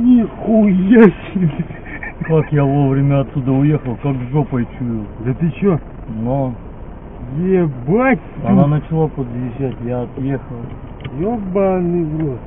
Нихуя себе! Как я вовремя отсюда уехал, как жопой чуял. Да ты чё? Но Ебать! она начала подъезжать, я отъехал. Ёбаный в рот.